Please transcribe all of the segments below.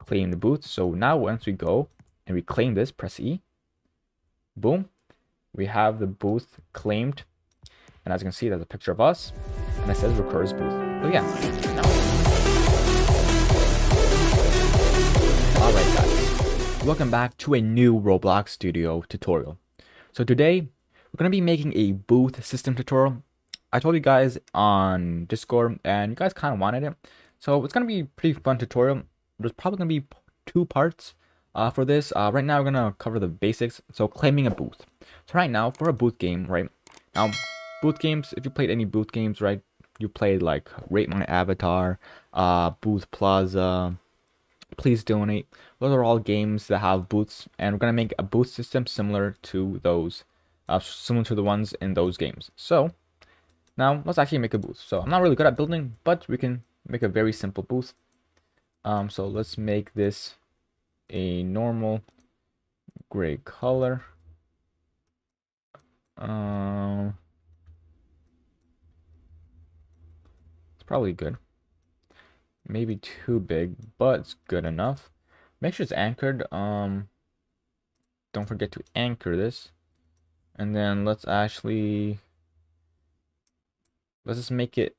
claim the booth. So now once we go and we claim this, press E. Boom. We have the booth claimed. And as you can see, there's a picture of us. And it says Recur's booth. So yeah. Now Alright guys. Welcome back to a new Roblox Studio tutorial. So today, we're going to be making a booth system tutorial. I told you guys on Discord and you guys kind of wanted it. So it's going to be a pretty fun tutorial. There's probably going to be two parts uh, for this. Uh, right now, we're going to cover the basics. So claiming a booth. So right now, for a booth game, right? Now, booth games, if you played any booth games, right? You played like Rate My Avatar, uh, Booth Plaza, Please Donate. Those are all games that have booths. And we're going to make a booth system similar to those. Uh, similar to the ones in those games. So, now let's actually make a booth. So I'm not really good at building, but we can make a very simple booth. Um, so let's make this a normal gray color. Um, it's probably good. Maybe too big, but it's good enough. Make sure it's anchored. Um, don't forget to anchor this. And then let's actually, let's just make it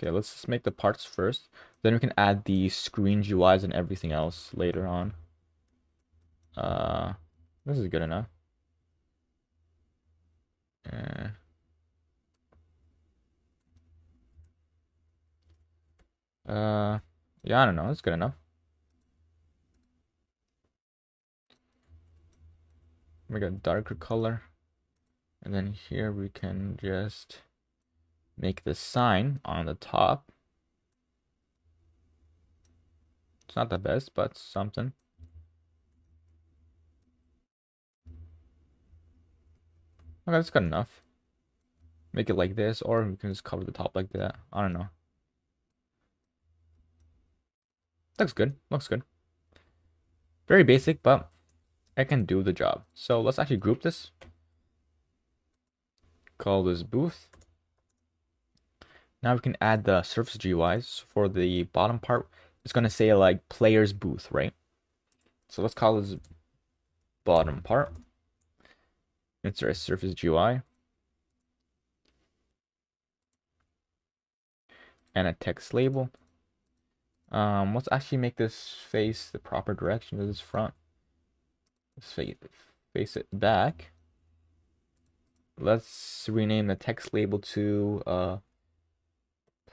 Okay, let's just make the parts first. Then we can add the screen GUIs and everything else later on. Uh, this is good enough. Uh, uh, yeah, I don't know. That's good enough. Make a darker color. And then here we can just make the sign on the top. It's not the best, but something. Okay, that's good enough. Make it like this, or we can just cover the top like that. I don't know. Looks good. Looks good. Very basic, but I can do the job. So let's actually group this. Call this booth. Now we can add the surface GUIs for the bottom part. It's going to say like player's booth, right? So let's call this bottom part. Insert a surface GUI. And a text label. Um, let's actually make this face the proper direction of this front. Let's face, it back. Let's rename the text label to uh,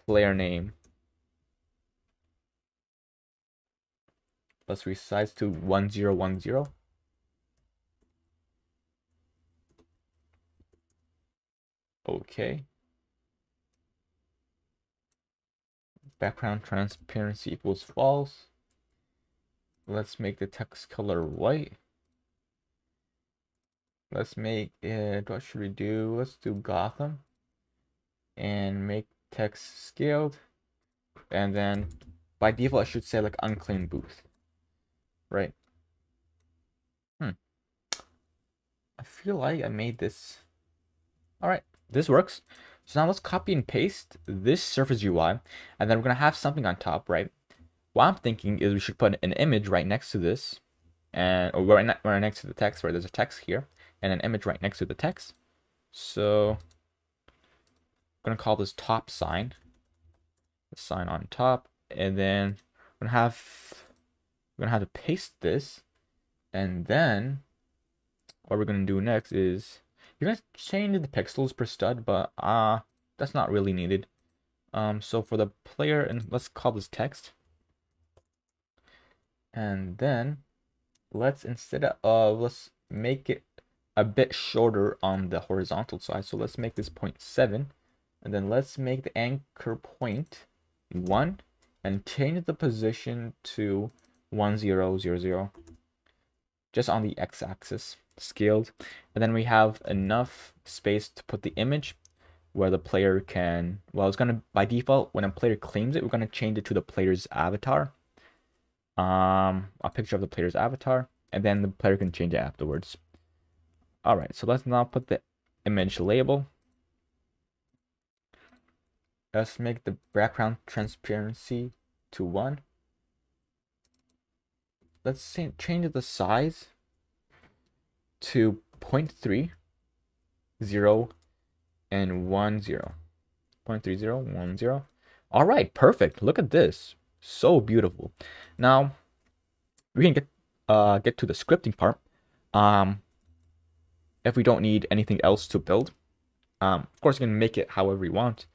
player name. Let's resize to 1010. Okay. Background transparency equals false. Let's make the text color white. Let's make it, what should we do? Let's do Gotham. And make text scaled and then by default I should say like unclaimed booth right? Hmm. I feel like I made this. All right this works. So now let's copy and paste this surface UI and then we're gonna have something on top right? What I'm thinking is we should put an image right next to this and or right, right next to the text right? There's a text here and an image right next to the text. So going to call this top sign. The sign on top. And then we're going to have we're going to have to paste this. And then what we're going to do next is you're going to change the pixels per stud, but uh that's not really needed. Um so for the player and let's call this text. And then let's instead of let's make it a bit shorter on the horizontal side. So let's make this 0.7 and then let's make the anchor point 1 and change the position to 1, 0, 0, 0. Just on the x-axis, scaled. And then we have enough space to put the image where the player can, well, it's going to, by default, when a player claims it, we're going to change it to the player's avatar. Um, a picture of the player's avatar, and then the player can change it afterwards. All right, so let's now put the image label Let's make the background transparency to 1 let's change the size to 0.3, 0, and 1, 0. 0.30, 1, 0. All right, perfect. Look at this. So beautiful. Now, we can get uh, get to the scripting part. Um, if we don't need anything else to build. Um, of course, you can make it however you want.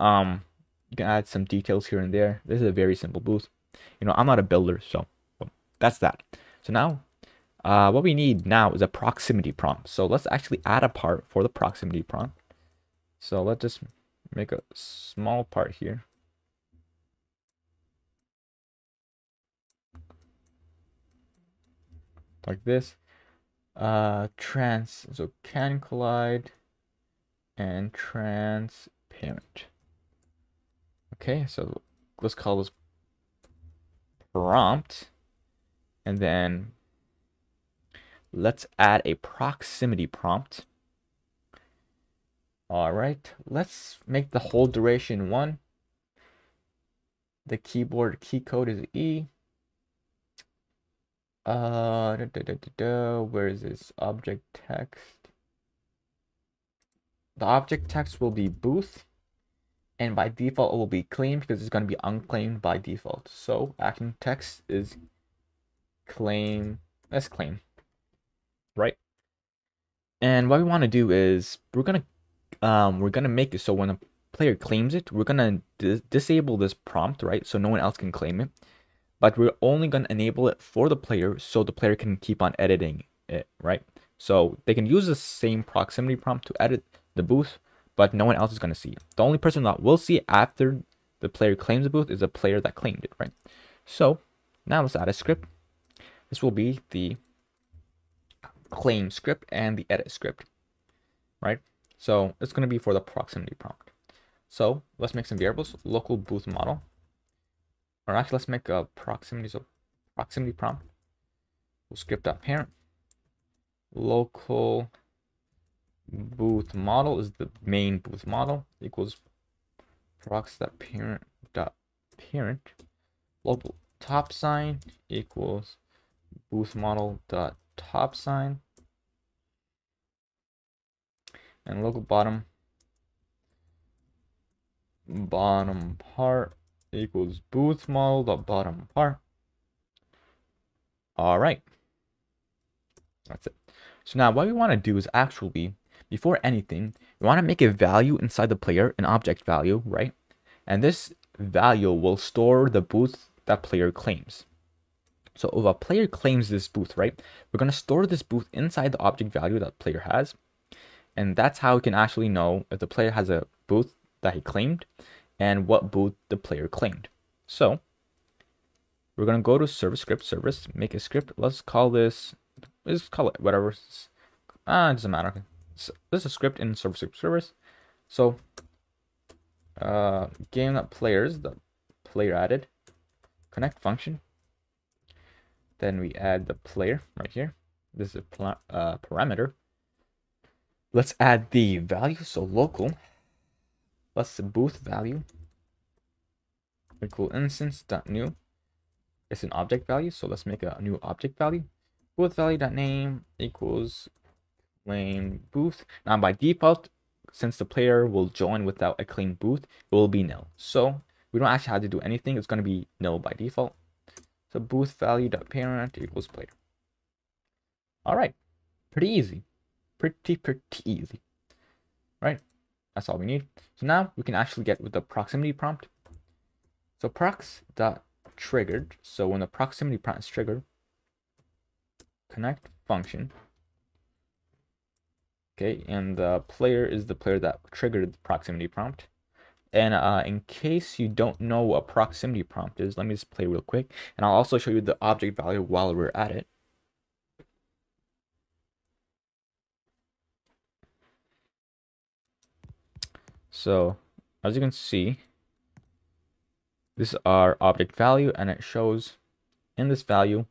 Um, you can add some details here and there. This is a very simple booth. You know, I'm not a builder, so that's that. So now, uh, what we need now is a proximity prompt. So let's actually add a part for the proximity prompt. So let's just make a small part here. Like this. Uh, trans, so can collide and transparent. Okay, so let's call this prompt. And then let's add a proximity prompt. All right, let's make the whole duration one. The keyboard key code is E. Uh, da, da, da, where is this object text? The object text will be booth, and by default it will be claimed because it's going to be unclaimed by default. So action text is claim. Let's claim, right? And what we want to do is we're gonna um, we're gonna make it so when a player claims it, we're gonna dis disable this prompt, right? So no one else can claim it. But we're only gonna enable it for the player so the player can keep on editing it, right? So they can use the same proximity prompt to edit the booth, but no one else is gonna see it. The only person that will see it after the player claims the booth is the player that claimed it, right? So now let's add a script. This will be the claim script and the edit script, right? So it's going to be for the proximity prompt. So let's make some variables, local booth model. Or actually, let's make a proximity, so proximity prompt. We'll script parent. Local booth model is the main booth model equals prox dot parent dot parent. Local top sign equals booth model dot top sign. And local bottom bottom part equals booth model the bottom part. All right. That's it. So now what we want to do is actually before anything we want to make a value inside the player an object value right and this value will store the booth that player claims so if a player claims this booth right we're going to store this booth inside the object value that player has and that's how we can actually know if the player has a booth that he claimed and what booth the player claimed. So we're going to go to server script service, make a script. Let's call this, let's call it whatever. Ah, it doesn't matter. This is a script in server script service. So uh, game that players, the player added, connect function. Then we add the player right here. This is a uh, parameter Let's add the value, so local plus the booth value equal instance dot new. It's an object value, so let's make a new object value. Booth value dot name equals claim booth. Now by default, since the player will join without a claim booth, it will be nil. So we don't actually have to do anything. It's going to be nil by default. So booth value dot parent equals player. All right, pretty easy pretty, pretty easy, right? That's all we need. So now we can actually get with the proximity prompt. So prox dot triggered. So when the proximity prompt is triggered, connect function. Okay, and the player is the player that triggered the proximity prompt. And uh, in case you don't know what proximity prompt is, let me just play real quick. And I'll also show you the object value while we're at it. So as you can see, this is our object value and it shows in this value,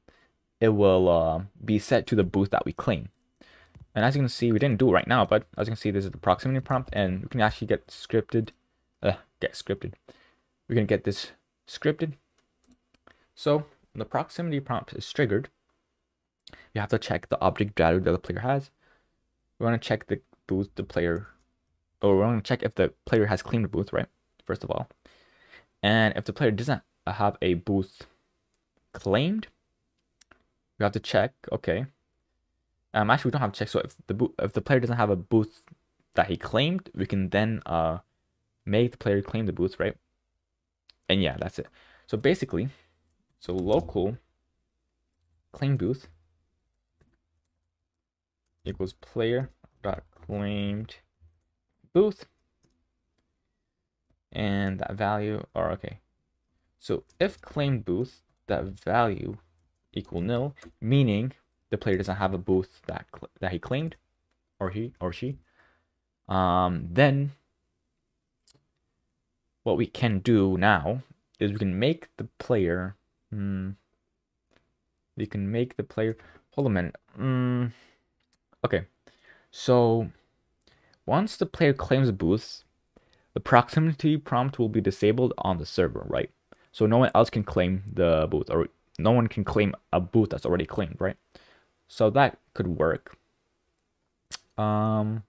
it will uh, be set to the booth that we claim. And as you can see, we didn't do it right now, but as you can see, this is the proximity prompt and we can actually get scripted, uh, get scripted. We can get this scripted. So the proximity prompt is triggered, you have to check the object value that the player has. We want to check the booth the player, or we want to check if the player has claimed a booth, right? First of all, and if the player doesn't have a booth claimed, we have to check. Okay, um, actually we don't have to check. So if the bo- if the player doesn't have a booth that he claimed, we can then uh make the player claim the booth, right? And yeah, that's it. So basically, so local claim booth equals player dot claimed booth and that value or okay so if claimed booth that value equal nil meaning the player doesn't have a booth that that he claimed or he or she um then what we can do now is we can make the player hmm, we can make the player hold a minute mm, Okay, so once the player claims a booth, the proximity prompt will be disabled on the server, right? So no one else can claim the booth, or no one can claim a booth that's already claimed, right? So that could work. Um,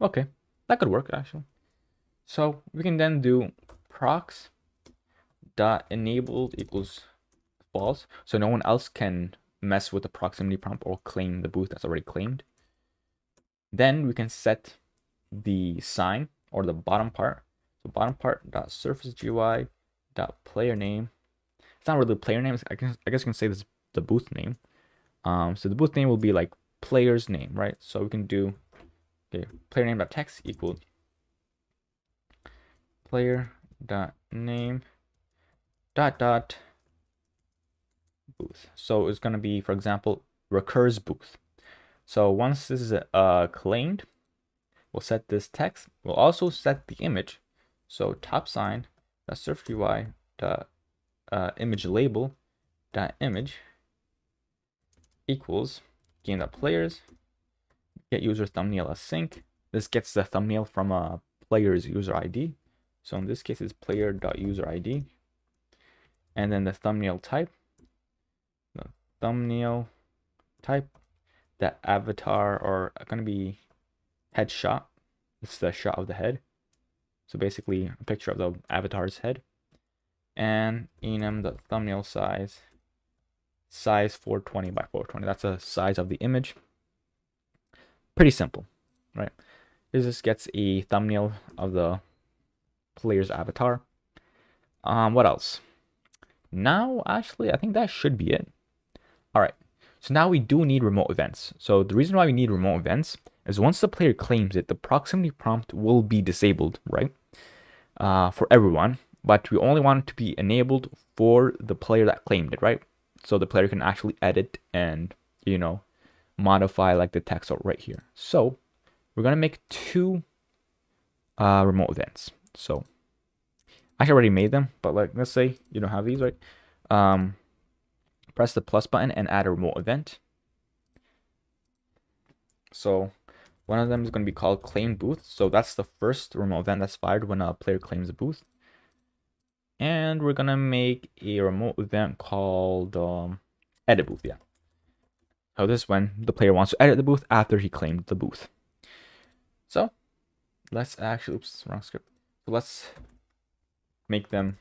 okay, that could work actually. So we can then do prox dot enabled equals false, so no one else can mess with the proximity prompt or claim the booth that's already claimed. Then we can set the sign or the bottom part. So bottom part dot surface GUI dot player name. It's not really player name. I guess I guess you can say this the booth name. Um, so the booth name will be like player's name, right? So we can do okay, player name dot text equal player dot name dot dot booth. So it's gonna be, for example, recurs booth. So once this is uh, claimed, we'll set this text. We'll also set the image. So top sign surf UI dot uh, image label dot image equals game dot players get user thumbnail async. This gets the thumbnail from a player's user ID. So in this case, it's player dot user ID, and then the thumbnail type. The thumbnail type that avatar are going to be headshot. It's the shot of the head. So basically a picture of the avatar's head. And enum the thumbnail size, size 420 by 420. That's the size of the image. Pretty simple, right? This just gets a thumbnail of the player's avatar. Um, what else? Now, actually, I think that should be it. All right. So now we do need remote events. So the reason why we need remote events is once the player claims it, the proximity prompt will be disabled, right? Uh, for everyone, but we only want it to be enabled for the player that claimed it, right? So the player can actually edit and, you know, modify like the text right here. So we're going to make two uh, remote events. So I already made them, but like, let's say you don't have these, right? Um, press the plus button and add a remote event. So one of them is going to be called claim booth. So that's the first remote event that's fired when a player claims a booth. And we're to make a remote event called um, edit booth. Yeah. So this is when the player wants to edit the booth after he claimed the booth. So let's actually, oops, wrong script. So let's make them,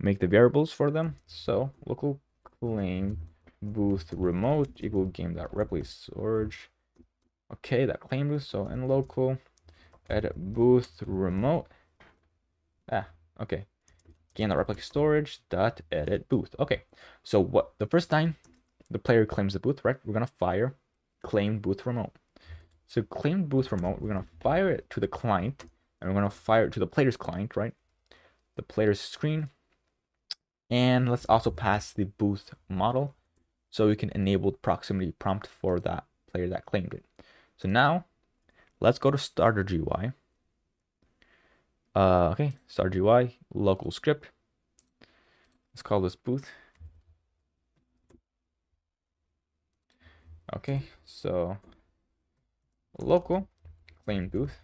make the variables for them. So local claim booth remote equal game dot replicated storage. Okay, that claim booth. So in local, edit booth remote. Ah, okay. Game dot replicated storage dot edit booth. Okay, so what the first time the player claims the booth, right? We're gonna fire claim booth remote. So claim booth remote, we're gonna fire it to the client, and we're gonna fire it to the player's client, right? The player's screen and let's also pass the booth model so we can enable the proximity prompt for that player that claimed it. So now let's go to starter GUI. Uh, okay, start GUI, local script. Let's call this booth. Okay, so local claim booth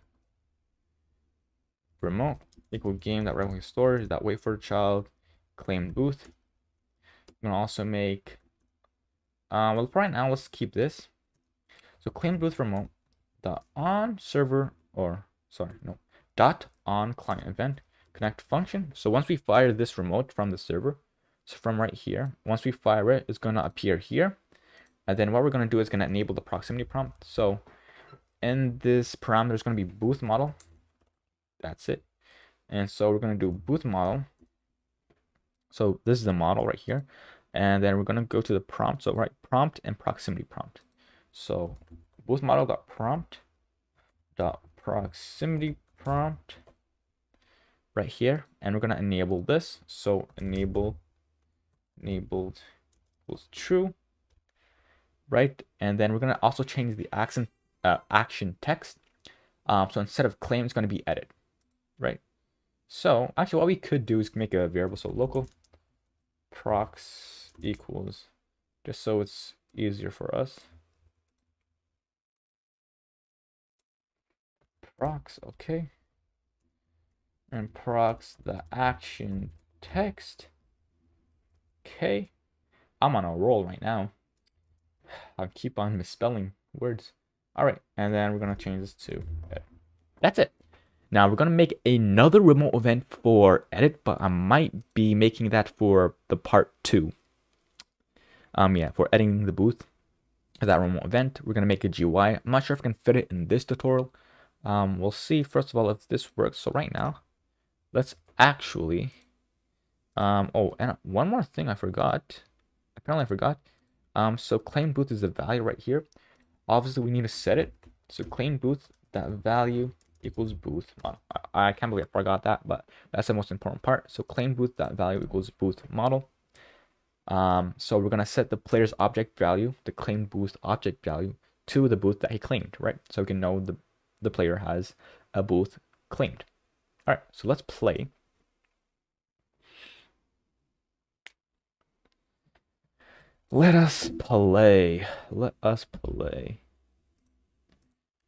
remote equal game that running storage that wait for the child claim booth I'm gonna also make, uh, well, right now, let's keep this. So claim booth remote, the on server, or sorry, no, dot on client event connect function. So once we fire this remote from the server, so from right here, once we fire it, it's gonna appear here. And then what we're gonna do is gonna enable the proximity prompt. So in this parameter, there's gonna be booth model. That's it. And so we're gonna do booth model. So this is the model right here. And then we're gonna go to the prompt. So right prompt and proximity prompt. So booth model dot prompt dot proximity prompt right here and we're going to enable this. So enable enabled equals true right? And then we're going to also change the action uh, action text. Um, so instead of claim it's going to be edit right? So actually what we could do is make a variable. So local prox equals just so it's easier for us prox okay and prox the action text. Okay. I'm on a roll right now. I keep on misspelling words. All right, and then we're gonna change this to edit. That's it. Now we're gonna make another remote event for edit, but I might be making that for the part two. Um, yeah, for editing the booth, that remote event, we're gonna make a GUI. I'm not sure if I can fit it in this tutorial. Um, we'll see first of all if this works. So right now, let's actually um oh and one more thing i forgot apparently i forgot um so claim booth is the value right here obviously we need to set it so claim booth that value equals booth model. I can't believe I forgot that, but that's the most important part. So claim booth that value equals booth model. Um, so we're gonna set the player's object value, the claim booth object value, to the booth that he claimed, right? So we can know the the player has uh, a booth claimed. All right, so let's play. Let us play. Let us play.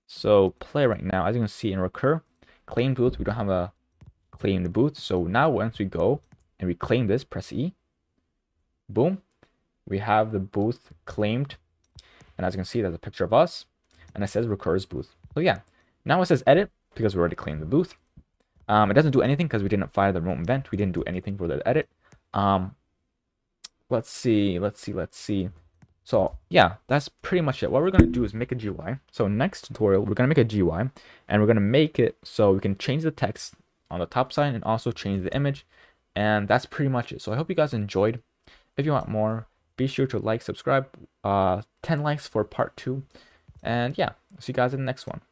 So play right now, as you can see in recur, claim booth, we don't have a claimed booth. So now once we go and we claim this, press E. Boom. We have the booth claimed. And as you can see, there's a picture of us. And it says recurs booth. So yeah, now it says edit because we already claimed the booth. Um, it doesn't do anything because we didn't fire the remote event. We didn't do anything for the edit. Um, let's see, let's see, let's see. So yeah, that's pretty much it. What we're going to do is make a GUI. So next tutorial, we're going to make a GUI and we're going to make it so we can change the text on the top side and also change the image. And that's pretty much it. So I hope you guys enjoyed. If you want more, be sure to like, subscribe, uh, 10 likes for part two. And yeah, see you guys in the next one.